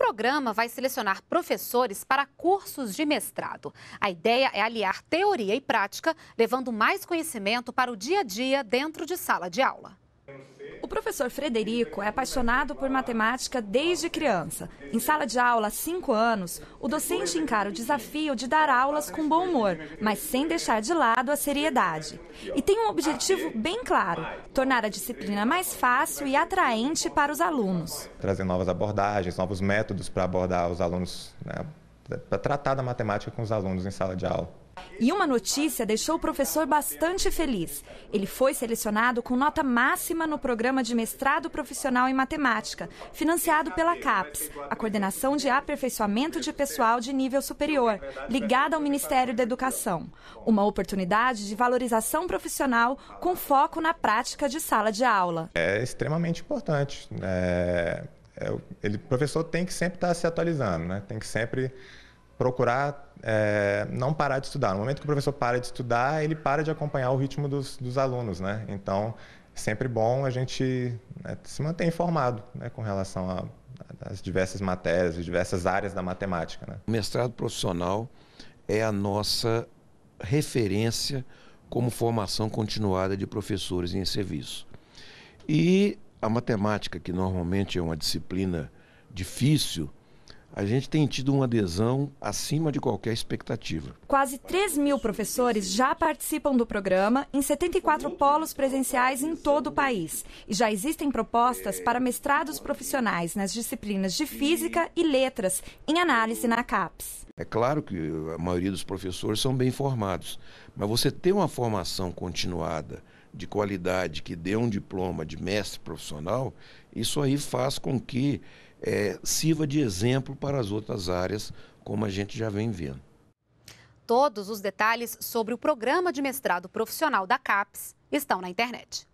programa vai selecionar professores para cursos de mestrado. A ideia é aliar teoria e prática, levando mais conhecimento para o dia a dia dentro de sala de aula. Professor Frederico é apaixonado por matemática desde criança. Em sala de aula há cinco anos, o docente encara o desafio de dar aulas com bom humor, mas sem deixar de lado a seriedade. E tem um objetivo bem claro: tornar a disciplina mais fácil e atraente para os alunos. Trazer novas abordagens, novos métodos para abordar os alunos, né, para tratar da matemática com os alunos em sala de aula. E uma notícia deixou o professor bastante feliz. Ele foi selecionado com nota máxima no programa de mestrado profissional em matemática, financiado pela CAPES, a Coordenação de Aperfeiçoamento de Pessoal de Nível Superior, ligada ao Ministério da Educação. Uma oportunidade de valorização profissional com foco na prática de sala de aula. É extremamente importante. É, é, ele, o professor tem que sempre estar se atualizando, né? tem que sempre procurar é, não parar de estudar. No momento que o professor para de estudar, ele para de acompanhar o ritmo dos, dos alunos, né? Então, é sempre bom a gente né, se manter informado né, com relação às diversas matérias, as diversas áreas da matemática. Né? O mestrado profissional é a nossa referência como formação continuada de professores em serviço. E a matemática, que normalmente é uma disciplina difícil, a gente tem tido uma adesão acima de qualquer expectativa. Quase 3 mil professores já participam do programa em 74 polos presenciais em todo o país. E já existem propostas para mestrados profissionais nas disciplinas de Física e Letras, em análise na CAPES. É claro que a maioria dos professores são bem formados, mas você ter uma formação continuada, de qualidade, que dê um diploma de mestre profissional, isso aí faz com que é, sirva de exemplo para as outras áreas, como a gente já vem vendo. Todos os detalhes sobre o programa de mestrado profissional da CAPES estão na internet.